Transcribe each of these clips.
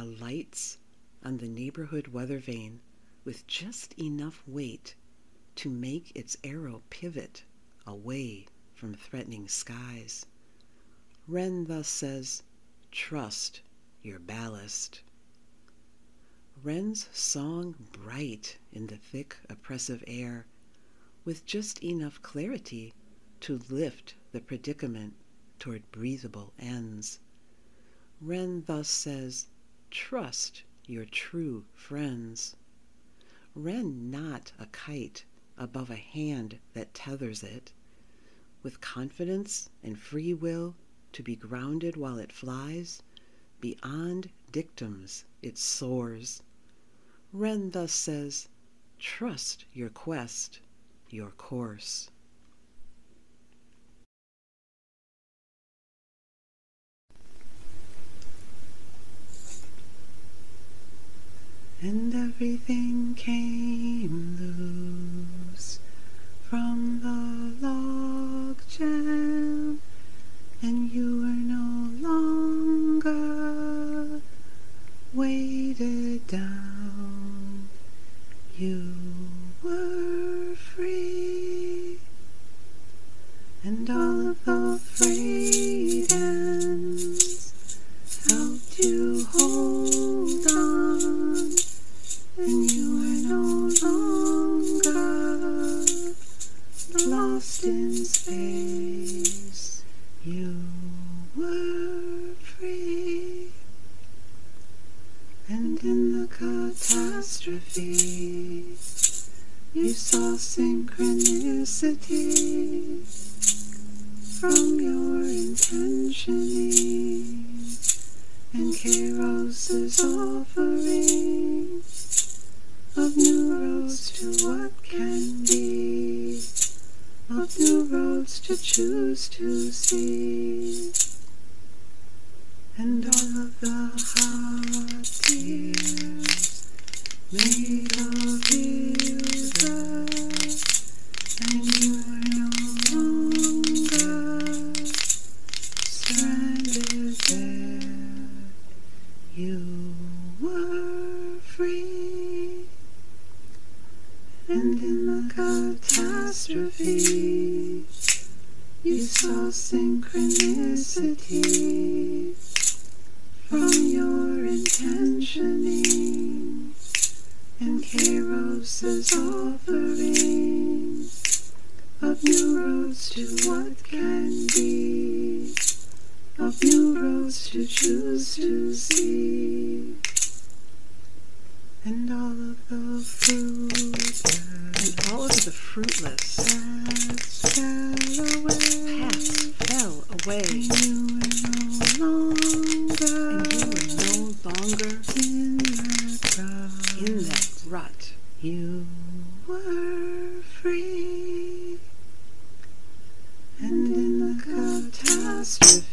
alights on the neighborhood weather vane with just enough weight to make its arrow pivot away from threatening skies. Wren thus says, Trust your ballast. Wren's song bright in the thick, oppressive air, with just enough clarity to lift the predicament toward breathable ends. Wren thus says, Trust your true friends. Rend not a kite above a hand that tethers it. With confidence and free will to be grounded while it flies, beyond dictums it soars. Wren thus says, Trust your quest, your course. and everything came loose from heart tears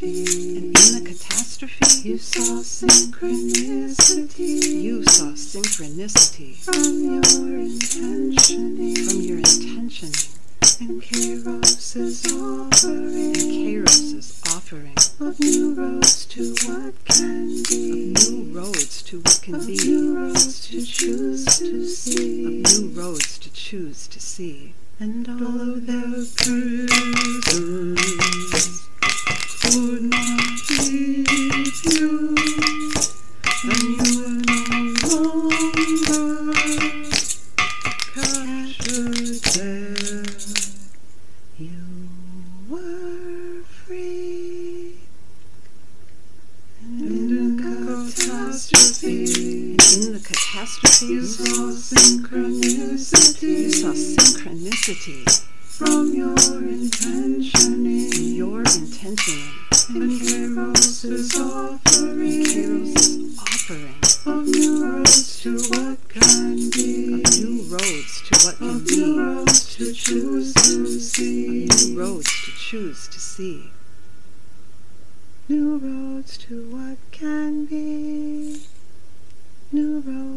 And in the catastrophe, you saw synchronicity. You saw synchronicity.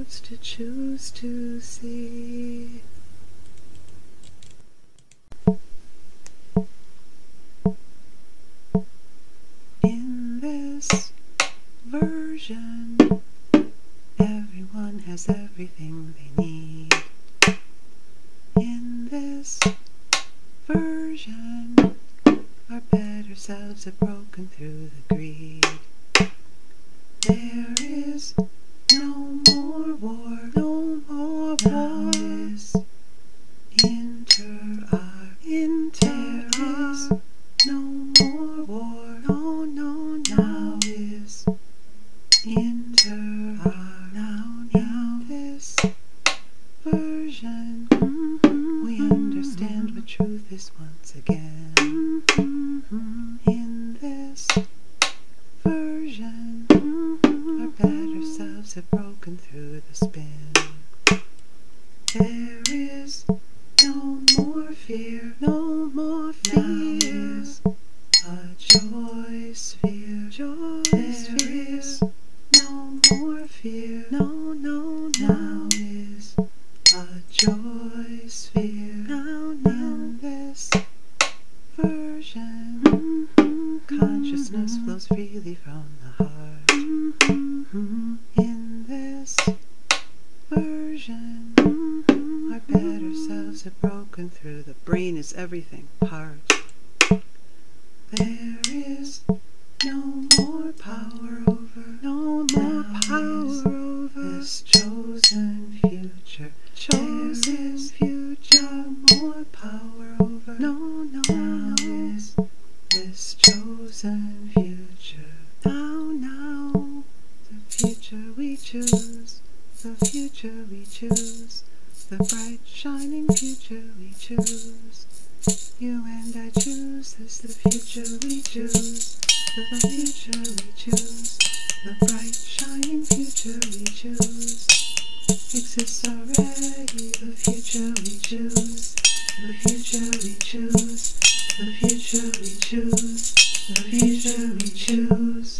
clouds to choose to see. Again. Choose, the future we choose, the bright shining future we choose. You and I choose this, the future we choose, the future we choose, the bright shining future we choose. Exists already, the future we choose, the future we choose, the future we choose, the future we choose.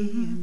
Complexity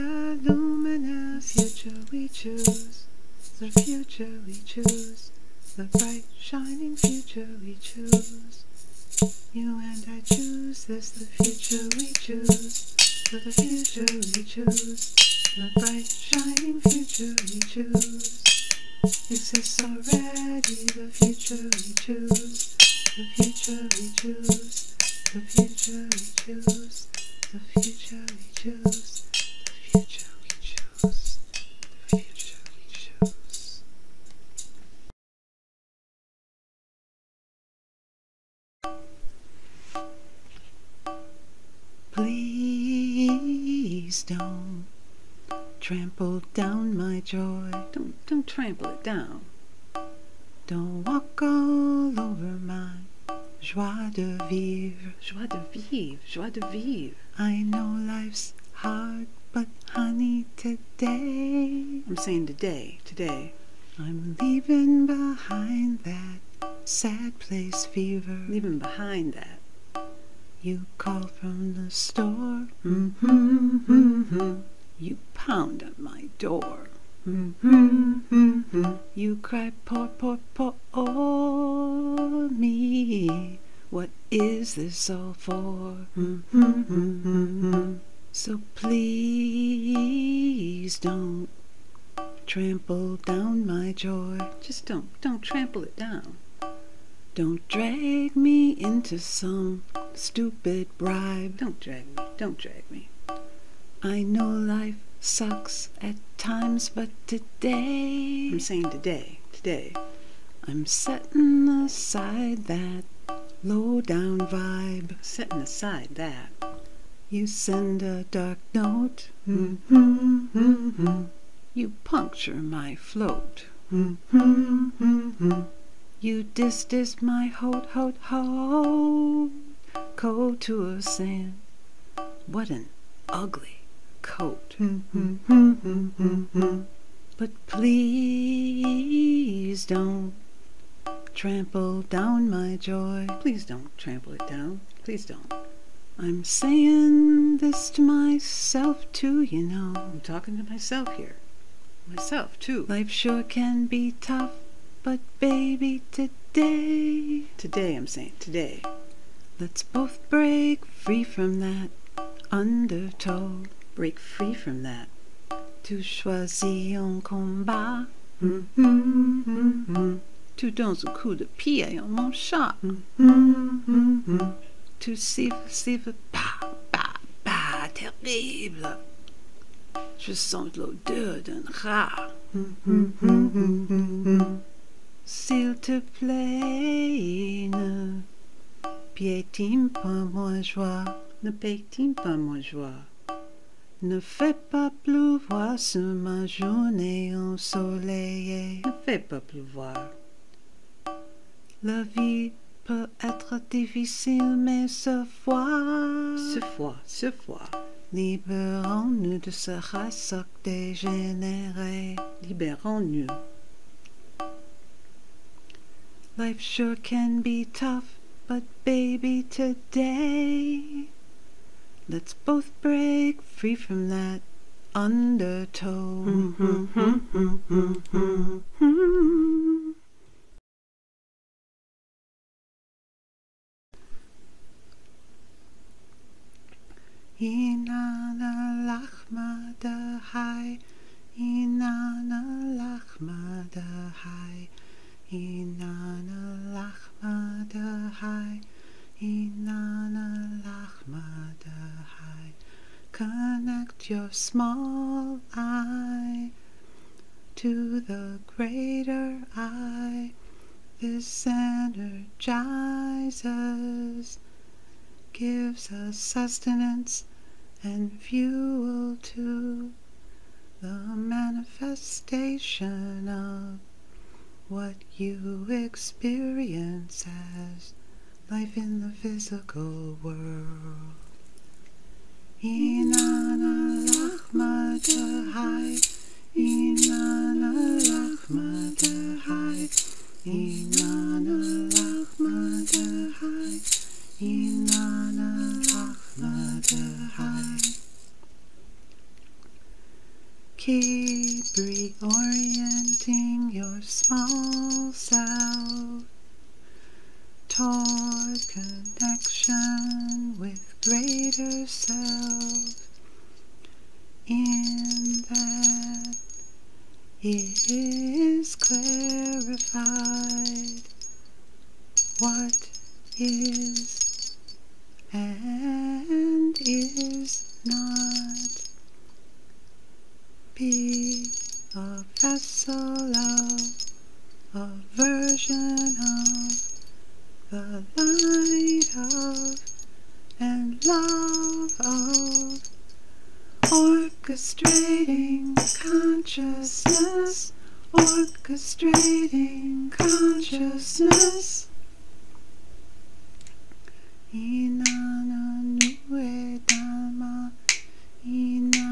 Future luminous. Future we choose. The future we choose. The bright shining future we choose. You and I choose this, the future we choose. For the future we choose. The bright shining future we choose. Exists already, the future we choose. The future we choose. The future we choose. The future we choose. Don't trample down my joy. Don't don't trample it down. Don't walk all over my joie de vivre. Joie de vivre, joie de vivre. I know life's hard, But honey, today I'm saying today, today. I'm leaving behind that sad place fever. Leaving behind that. You call from the store. Mm-hmm, mm-hmm. You pound at my door. Mm-hmm, mm-hmm. You cry, poor, poor, poor oh, me. What is this all for? Mm-hmm, mm-hmm. So please don't trample down my joy. Just don't, don't trample it down. Don't drag me into some stupid bribe. Don't drag me, don't drag me. I know life sucks at times, but today I'm saying today, today. I'm setting aside that low down vibe. Setting aside that. You send a dark note. Mm-hmm, You puncture my float. mm-hmm. You dis dis my hote hote ho. Go to a sand. What an ugly coat. Hmm, hmm, hmm, but please don't trample down my joy. Please don't trample it down. Please don't. I'm saying this to myself too, you know. I'm talking to myself here. Myself, too. Life sure can be tough, but baby, today, Today, I'm saying, today. let's both break free from that undertow. Break free from that. Tu choisis un combat. Mm-hmm. Mm-hmm. Tu donnes un coup de pied à mon chat. Mm-hmm. Tu siffles, siffles, pas, pas, pas, terrible. Je sens l'odeur d'un rat. S'il te plaît, ne piétine pas ma joie. Ne piétine pas ma joie. Ne fais pas pleuvoir sur ma journée ensoleillée. Ne fais pas pleuvoir. La vie peut être difficile, mais ce fois, Ce fois, ce fois. libérons-nous de ce rassoc dégénéré. Libérons-nous. Life sure can be tough, but baby, today, let's both break free from that undertow. Lachma de hai, inana lachma de hai, inana lachma de hai, inana lachma de hai. Connect your small eye to the greater eye. This energizes, gives us sustenance and fuel to the manifestation of what you experience as life in the physical world. Inana lachma de hai, inana lachma de hai, inana lachma de hai, inana lachma de hai. Keep reorienting your small self toward connection with greater self. In that it is clarified what is and is not. Be a vessel of a version of the light of and love of orchestrating consciousness, orchestrating consciousness. Inana nue dama, inana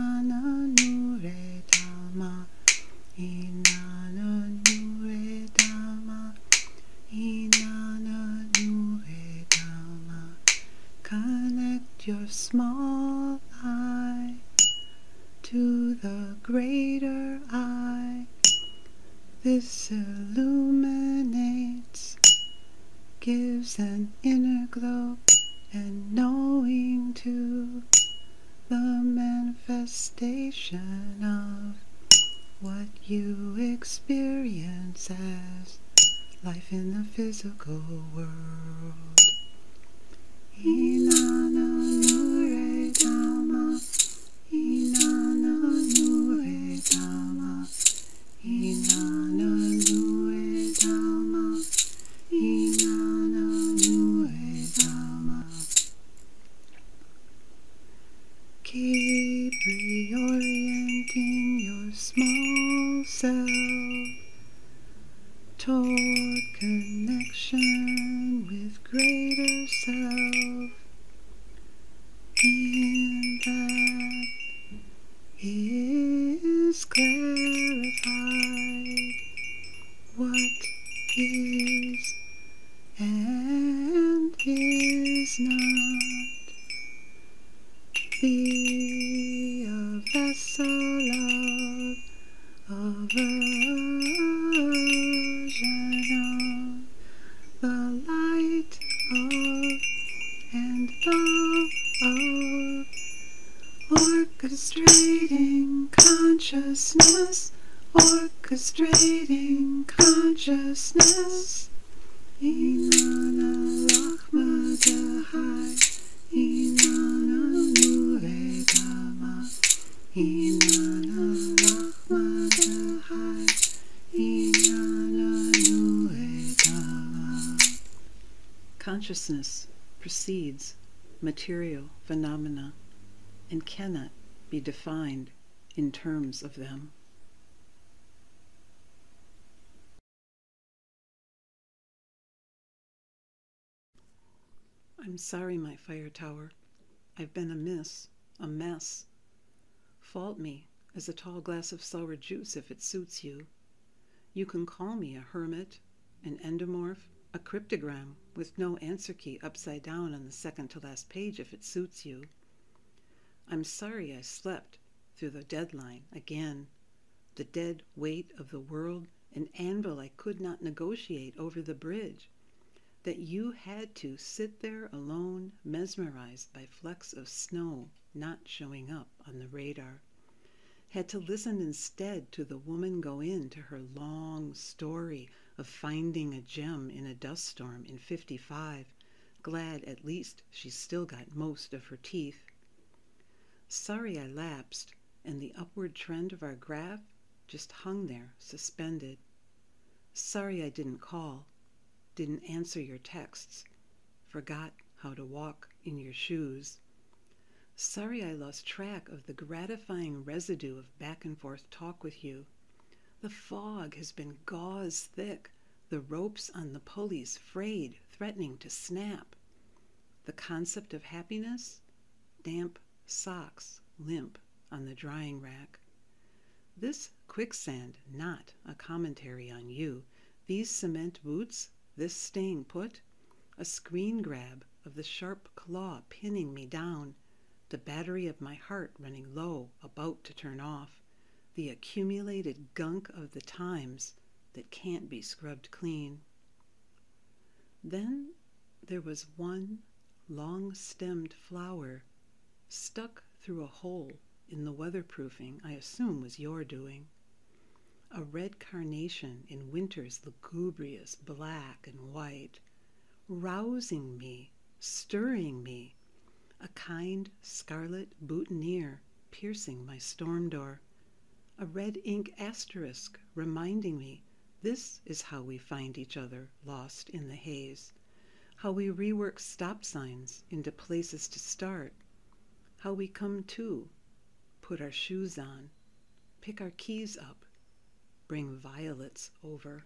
your small eye to the greater I. This illuminates, gives an inner glow and knowing to the manifestation of what you experience as life in the physical world. Consciousness precedes material phenomena and cannot be defined in terms of them. I'm sorry, my fire tower. I've been amiss, a mess. Fault me as a tall glass of sour juice if it suits you. You can call me a hermit, an endomorph, a cryptogram with no answer key upside down on the second to last page if it suits you. I'm sorry I slept through the deadline again. The dead weight of the world, an anvil I could not negotiate over the bridge. That you had to sit there alone, mesmerized by flecks of snow not showing up on the radar. Had to listen instead to the woman go into her long story of finding a gem in a dust storm in 55, glad at least she still got most of her teeth. Sorry I lapsed, and the upward trend of our graph just hung there, suspended. Sorry I didn't call, didn't answer your texts, forgot how to walk in your shoes. Sorry I lost track of the gratifying residue of back and forth talk with you. The fog has been gauze thick, the ropes on the pulleys frayed, threatening to snap. The concept of happiness? Damp socks limp on the drying rack. This quicksand, not a commentary on you. These cement boots, this staying put, a screen grab of the sharp claw pinning me down, the battery of my heart running low, about to turn off, the accumulated gunk of the times that can't be scrubbed clean. Then there was one long stemmed flower stuck through a hole in the weatherproofing I assume was your doing. A red carnation in winter's lugubrious black and white, rousing me, stirring me, a kind scarlet boutonniere piercing my storm door, a red ink asterisk reminding me this is how we find each other lost in the haze, how we rework stop signs into places to start, how we come to, put our shoes on, pick our keys up, bring violets over.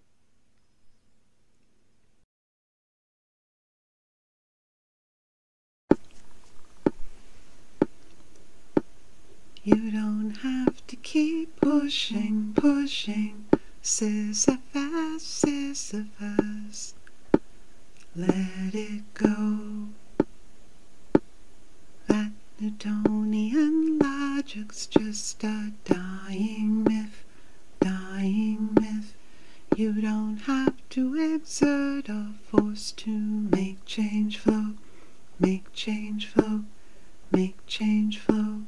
You don't have to keep pushing, pushing, Sisyphus, Sisyphus. Let it go. That Newtonian logic's just a dying myth, dying myth. You don't have to exert a force to make change flow, make change flow, make change flow.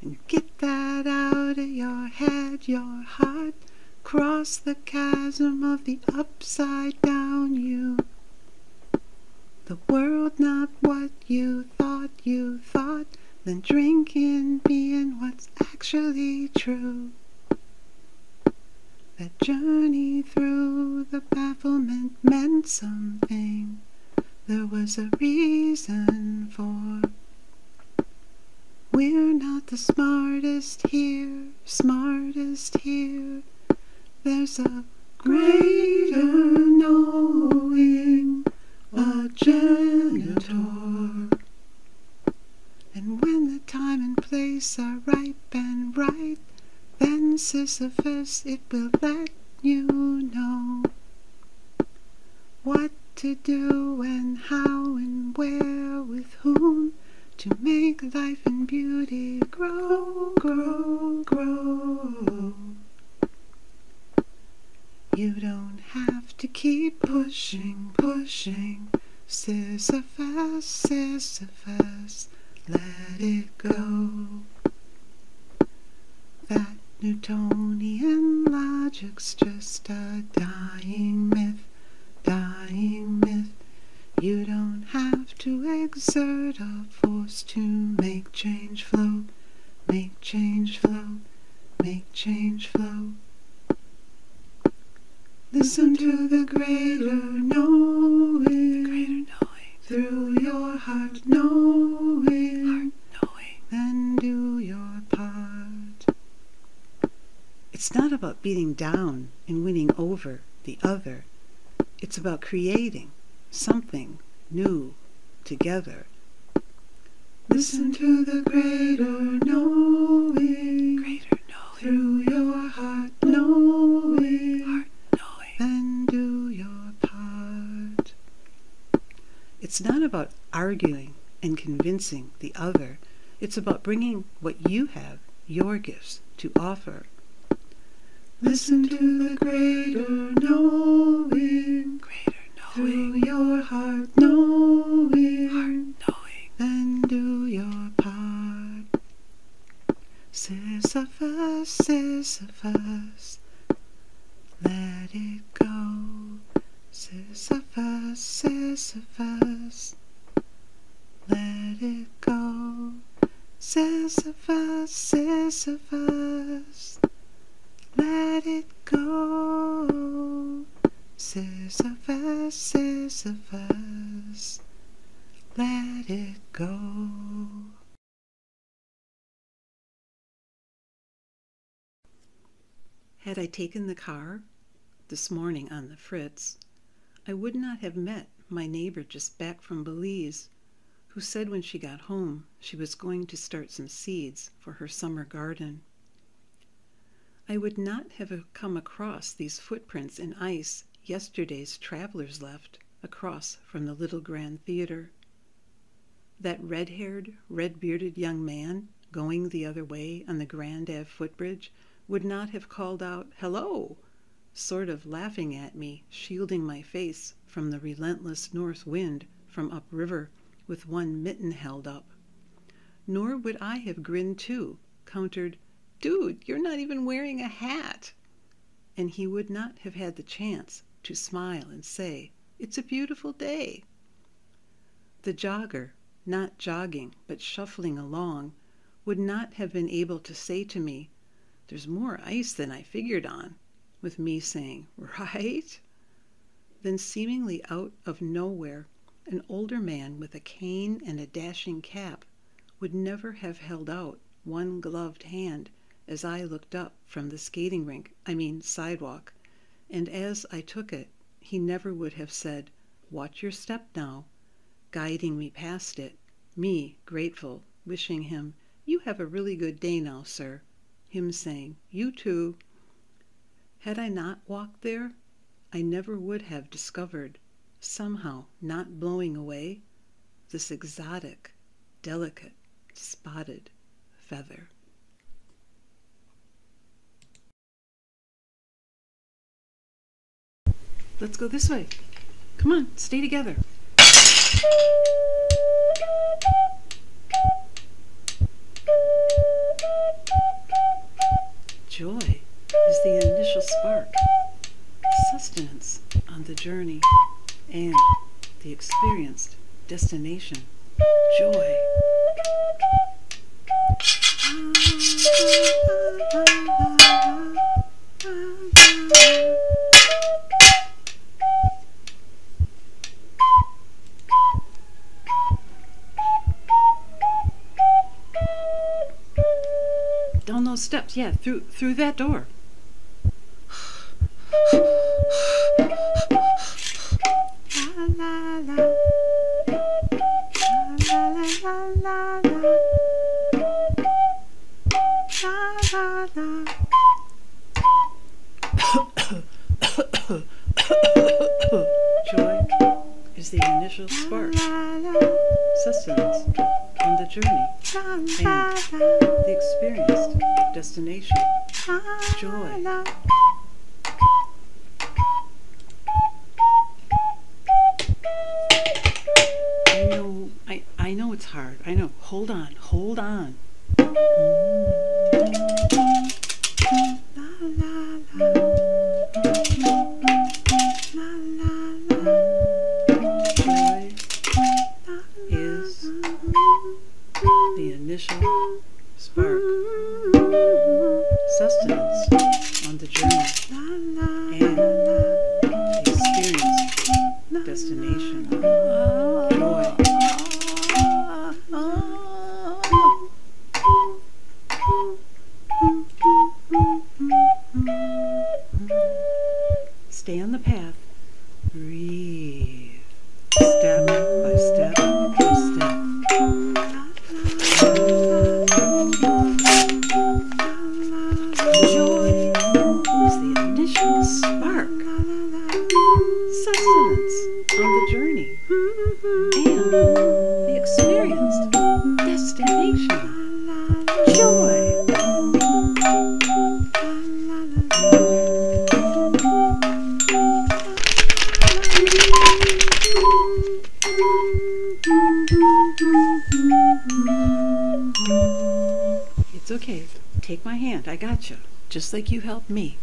And get that out of your head, your heart. Cross the chasm of the upside down you. The world not what you thought you thought, then drinking being what's actually true. That journey through the bafflement meant something. There was a reason for. We're not the smartest here, smartest here. There's a greater knowing, a janitor. And when the time and place are ripe and right, then Sisyphus it will let you know what to do and how and where with whom to make life and beauty grow, grow, grow. You don't have to keep pushing, pushing. Sisyphus, Sisyphus, let it go. That Newtonian logic's just a dying myth, dying myth. You don't have to exert a force to make change flow, make change flow, make change flow. Listen to the greater knowing, Greater knowing, through your heart knowing, knowing. then do your part. It's not about beating down and winning over the other. It's about creating something new together. Listen to the greater knowing, Greater knowing, through your heart knowing, heart knowing. then do your part. It's not about arguing and convincing the other. It's about bringing what you have, your gifts, to offer. Listen to the greater knowing, Greater through knowing, your heart knowing, heart knowing. then do your part. Sisyphus, Sisyphus, let it go. Sisyphus, Sisyphus, let it go. Sisyphus, Sisyphus, let it go. Sisyphus, Sisyphus, let it go. Had I taken the car this morning on the Fritz, I would not have met my neighbor just back from Belize, who said when she got home she was going to start some seeds for her summer garden. I would not have come across these footprints in ice yesterday's travelers left across from the Little Grand Theater. That red haired, red bearded young man going the other way on the Grand Ave footbridge would not have called out, Hello! Sort of laughing at me, shielding my face from the relentless north wind from upriver with one mitten held up. Nor would I have grinned too, countered, Dude, you're not even wearing a hat. And he would not have had the chance to smile and say, It's a beautiful day. The jogger, not jogging but shuffling along, would not have been able to say to me, There's more ice than I figured on, with me saying, Right? Then, seemingly out of nowhere, an older man with a cane and a dashing cap would never have held out one gloved hand as I looked up from the skating rink, I mean sidewalk, and as I took it, he never would have said, Watch your step now, guiding me past it, me grateful, wishing him, You have a really good day now, sir, him saying, You too. Had I not walked there, I never would have discovered, somehow not blowing away, this exotic, delicate, spotted feather. Let's go this way. Come on, stay together. Joy is the initial spark, sustenance on the journey, and the experienced destination, joy. Down those steps, yeah, through through that door. destination. like you helped me.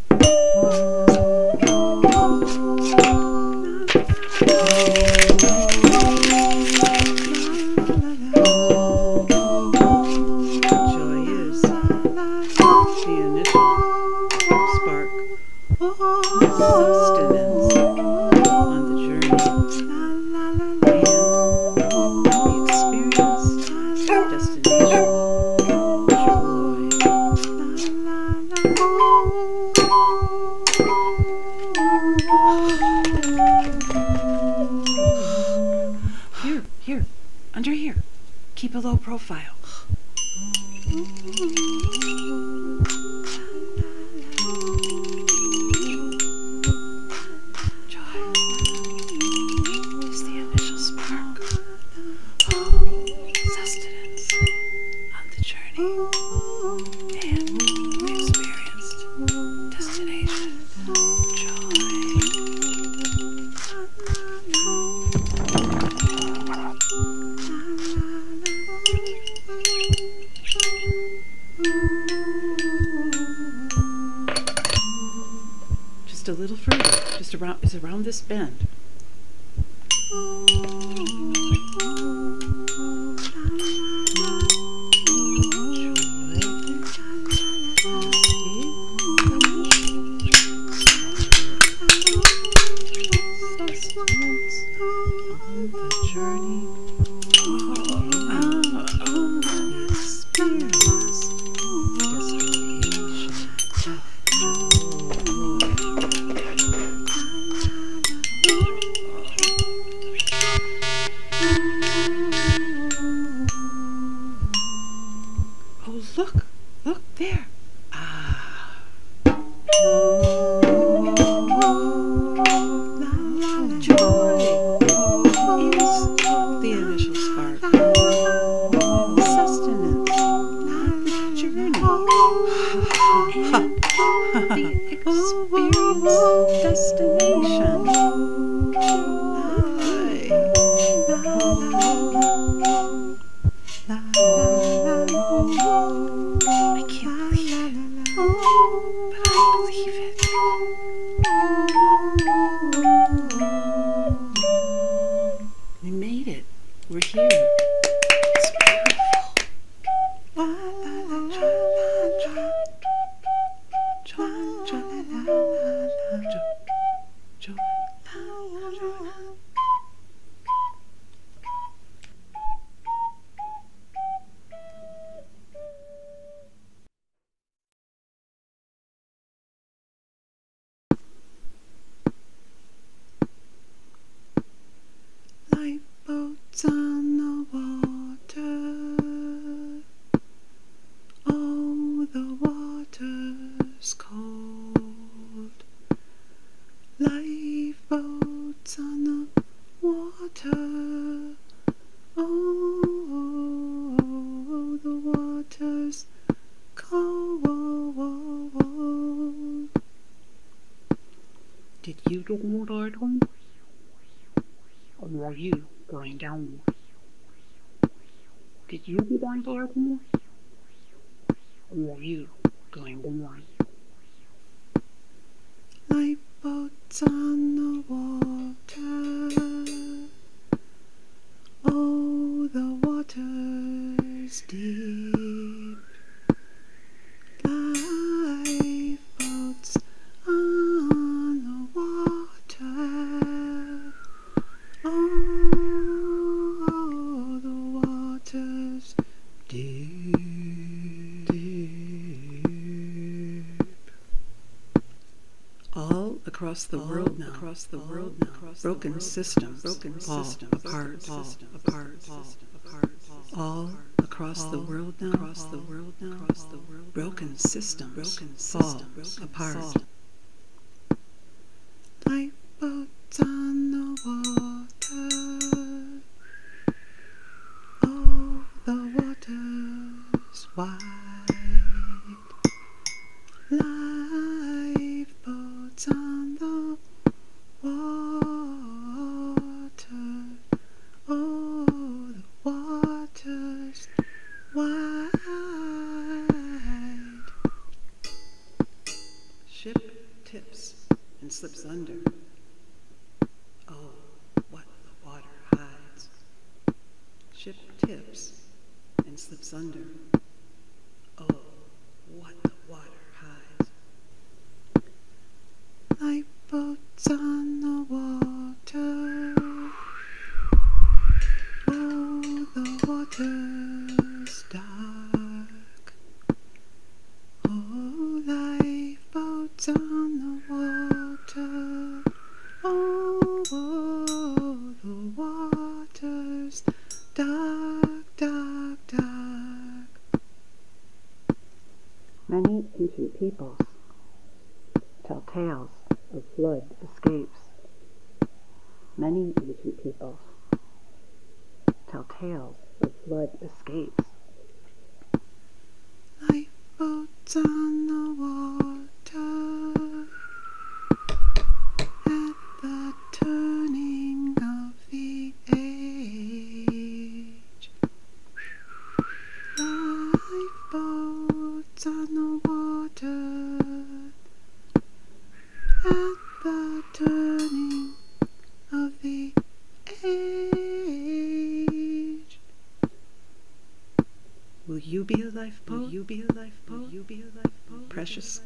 Música you downward one? Or are you going down? Did you go downward one? Or are you going down? Lifeboats on the wall. across the world now, broken systems, broken fall apart, fall apart, apart, all across the world now, across the world now, broken systems, broken fall apart. the blood escapes.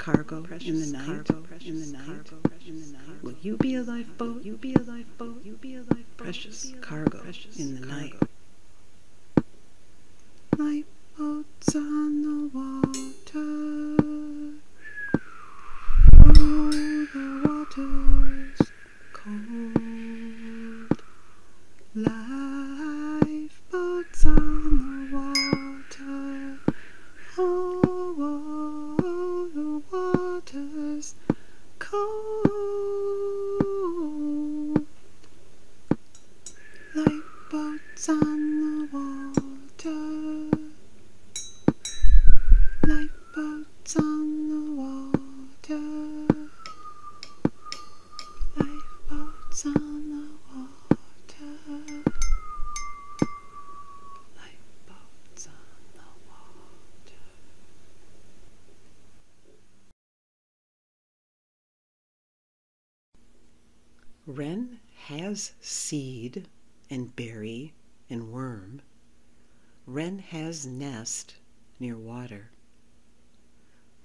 cargo in the night, in the night. go. Lifeboats on. Has seed and berry and worm. Wren has nest near water.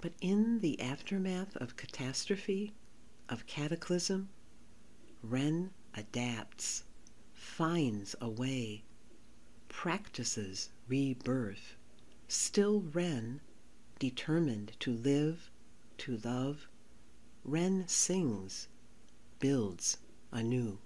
But in the aftermath of catastrophe, of cataclysm, Wren adapts, finds a way, practices rebirth, still Wren, determined to live, to love, Wren sings, builds anew.